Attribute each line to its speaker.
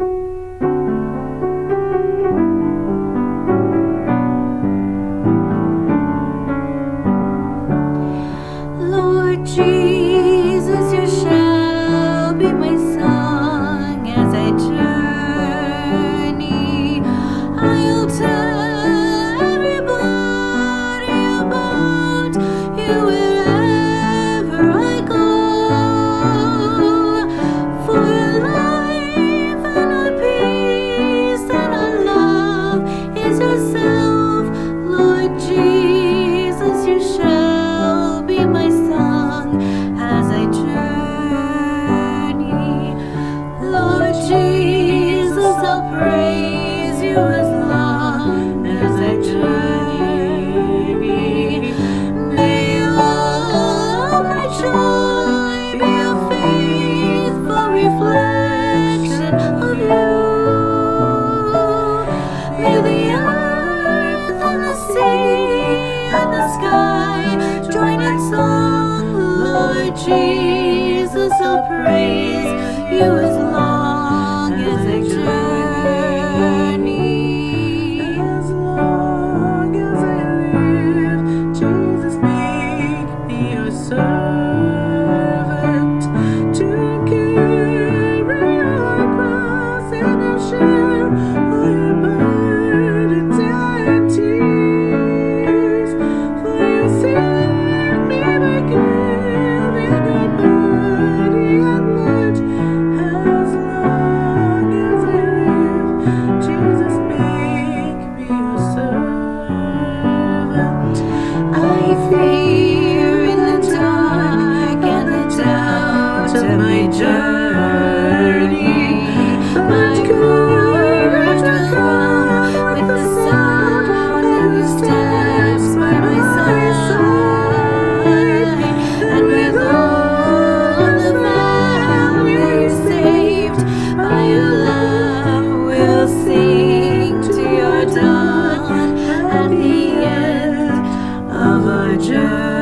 Speaker 1: Lord Jesus. And the sky, join in song, Lord Jesus, I'll praise you as long. my journey. Come with the sound of steps by my side, and with all of the family saved by your love, will sing to your dawn at the end of our journey.